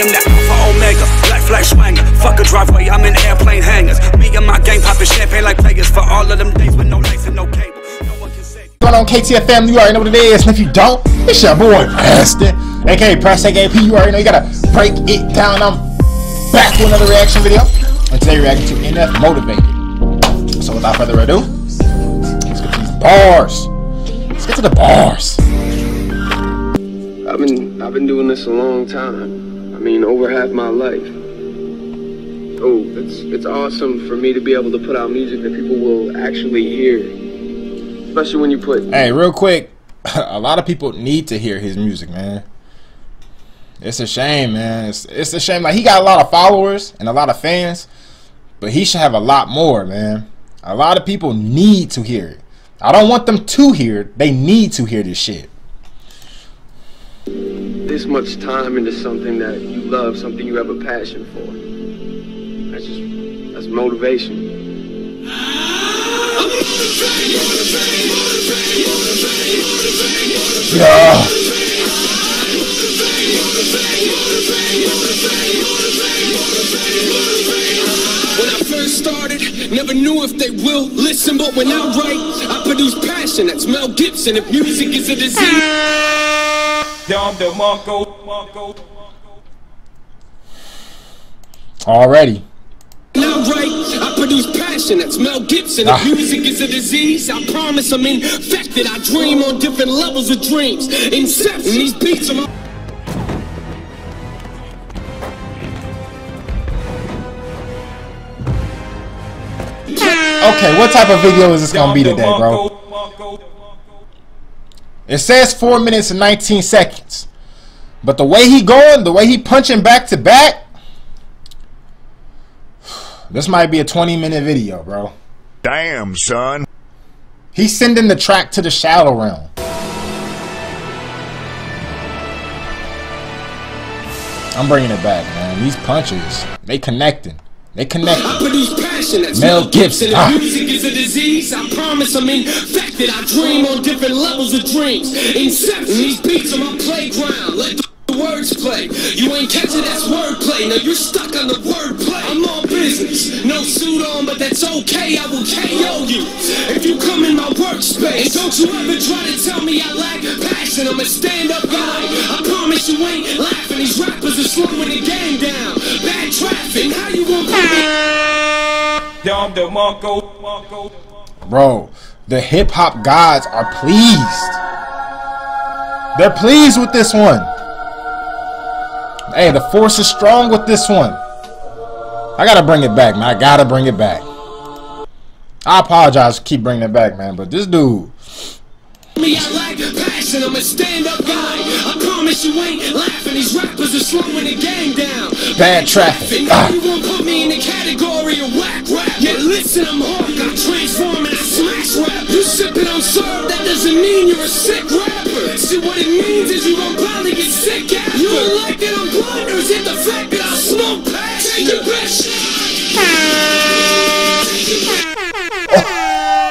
am the Alpha Omega, black flag swanger. Fuck a driveway, I'm in airplane hangars. Me and my gang popping champagne like players for all of them days with no lights and no cable. No one can say. going on KTF family? You already know what it is. And if you don't, it's your boy Preston, aka Preston AP. You already know you gotta break it down. I'm back with another reaction video, and today we're reacting to NF Motivated. So without further ado, let's get to these bars. Let's get to the bars. I've been I've been doing this a long time. I mean, over half my life. Oh, it's it's awesome for me to be able to put out music that people will actually hear. Especially when you put Hey, real quick, a lot of people need to hear his music, man. It's a shame, man. It's, it's a shame. Like he got a lot of followers and a lot of fans, but he should have a lot more, man. A lot of people need to hear it. I don't want them to hear it. They need to hear this shit. This much time into something that you love, something you have a passion for. That's just that's motivation. Yeah. When I first started, never knew if they will listen, but when I write, I produce passion. That's Mel Gibson. If music is a disease, Already. when I write, I produce passion. That's Mel Gibson. Ah. If music is a disease, I promise I'm infected. I dream on different levels of dreams. Inception. These beats are my Okay, what type of video is this gonna be today, bro? It says four minutes and 19 seconds. But the way he going, the way he punching back to back, this might be a 20 minute video, bro. Damn, son. He's sending the track to the shallow realm. I'm bringing it back, man. These punches, they connecting. They connecting. Passion. That's Mel Gibson. Ah. Music is a disease, I promise I'm infected. I dream on different levels of dreams. Inception. These beats are my playground. Let the words play. You ain't catching that's wordplay. Now you're stuck on the wordplay. I'm on business. No suit on, but that's okay. I will KO you if you come in my workspace. And don't you ever try to tell me I lack passion. I'm a stand-up guy. I promise you ain't laughing. These rappers are slowing the game down. Bad traffic. How you gonna put me? Bro, the hip hop gods are pleased. They're pleased with this one. Hey, the force is strong with this one. I gotta bring it back, man. I gotta bring it back. I apologize keep bringing it back, man. But this dude, me, Passion. I'm a stand-up guy. I promise you ain't laughing. These rappers are slowing the game down. Bad traffic. Ah. you won't put me in the category of whack rap. Yeah, listen, I'm hard. I transform and I smash rap. You sipping on syrup, that doesn't mean you're a sick rapper. See, what it means is you gon' probably get sick after. You don't like that I'm blunt, or is it the fact that I smoke passion? Take your best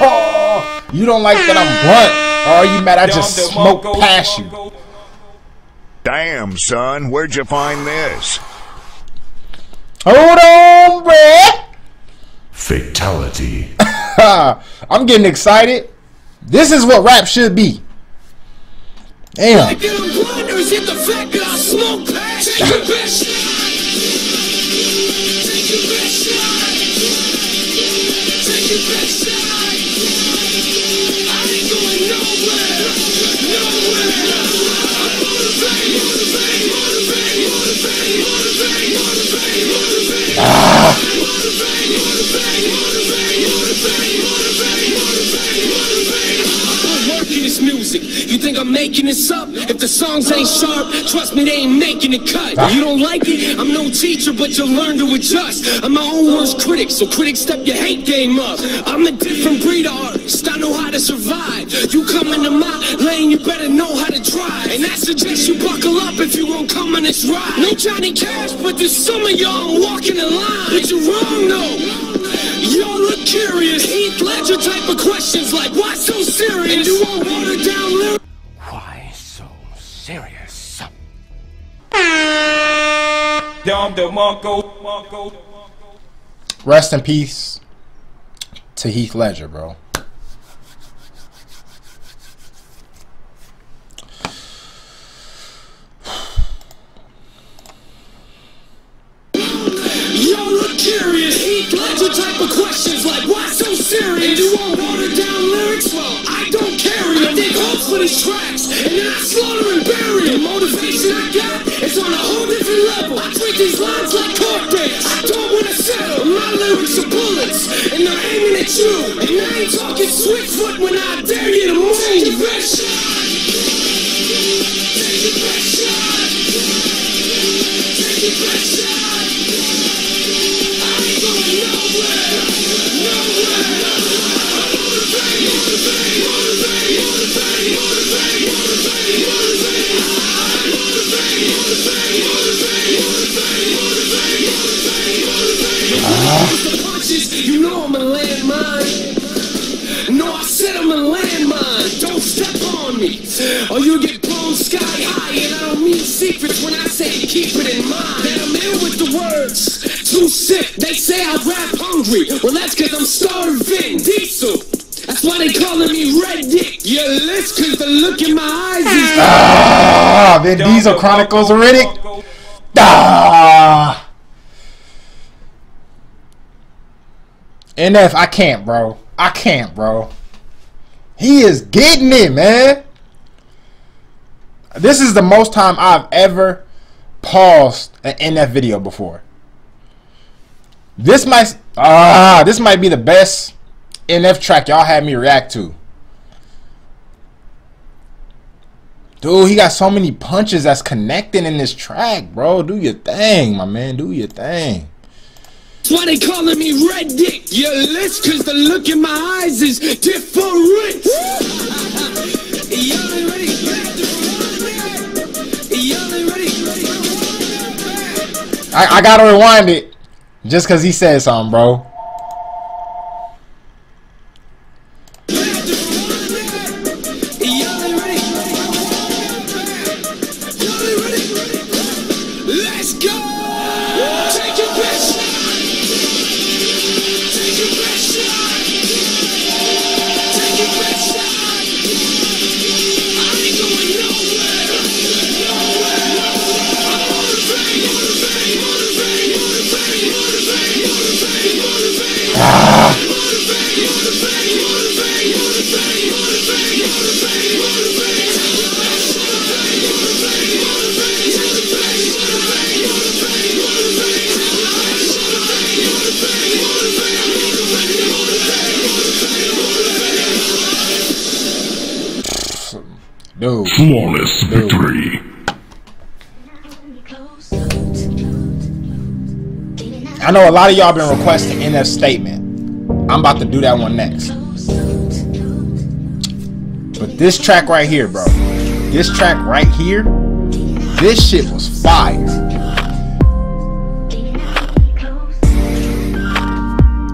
oh, you don't like that I'm blunt, are you mad I just smoked past you? Damn, son. Where'd you find this? Hold on, bruh. Fatality. I'm getting excited. This is what rap should be. Damn. music. You think I'm making this up? If the songs ain't sharp, trust me, they ain't making it cut. Ah. You don't like it? I'm no teacher, but you'll learn to adjust. I'm my own worst critic, so critics step your hate game up. I'm a different breed of artist. I know how to survive. You come into my lane, you better know how to drive. And I suggest you buckle up if you won't come on this ride. No Johnny Cash, but there's some of y'all walking the line. But you're wrong, though. Y'all look curious. Heath Ledger type of questions like, why so serious? And you won't water down lyrics. Why so serious? Jean de Marco. Marco. Rest in peace to Heath Ledger, bro. Yo, look curious. Ledger type of questions like, why so serious? And you want watered down lyrics? Well, I don't carry them. I dig holes for these tracks, and then I slaughter and bury them. The motivation I got is on a whole different level. I treat these lines like court dates. I don't wanna settle. My lyrics are bullets, and they're aiming at you. And I ain't talking Switchfoot when I dare you to move. Take your best shot. Secrets when I say keep it in mind. That I'm ill with the words. Too sick. They say I rap hungry. Well, that's cause I'm starving. Diesel. That's why they calling me Riddick. You list cause the look in my eyes is. Ah, Vin Diesel Chronicles of Riddick. Ah. NF, I can't, bro. I can't, bro. He is getting it, man. This is the most time I've ever paused an NF video before. This might ah, this might be the best NF track y'all had me react to. Dude, he got so many punches that's connecting in this track, bro. Do your thing, my man. Do your thing. That's why they calling me Red Dick. You list cause the look in my eyes is different. I, I gotta rewind it just cause he said something, bro. Dude. Flawless victory. I know a lot of y'all been requesting NF statement. I'm about to do that one next. But this track right here, bro. This track right here, this shit was fire.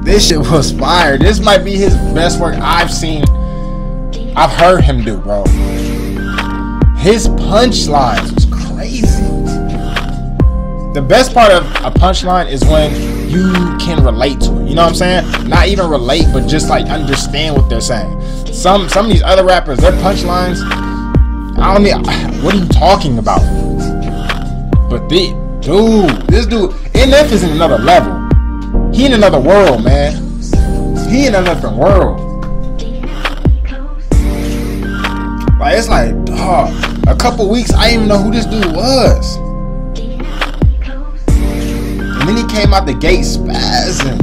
This shit was fire. This might be his best work I've seen. I've heard him do, bro. His punchlines was crazy. The best part of a punchline is when you can relate to it. You know what I'm saying? Not even relate, but just like understand what they're saying. Some some of these other rappers, their punchlines, I don't need. What are you talking about? But the dude, this dude, NF is in another level. He in another world, man. He in another world. Like it's like, dog, a couple weeks I didn't even know who this dude was. Came out the gate spazzing.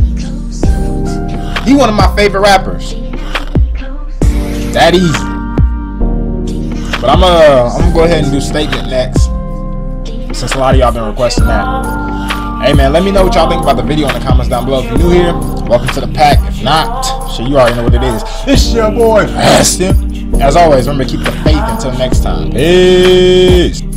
He one of my favorite rappers. That easy. But I'm uh I'm gonna go ahead and do statement next. Since a lot of y'all been requesting that. Hey man, let me know what y'all think about the video in the comments down below. If you're new here, welcome to the pack. If not, sure you already know what it is. It's your boy Fastin. As always, remember to keep the faith until next time. Peace.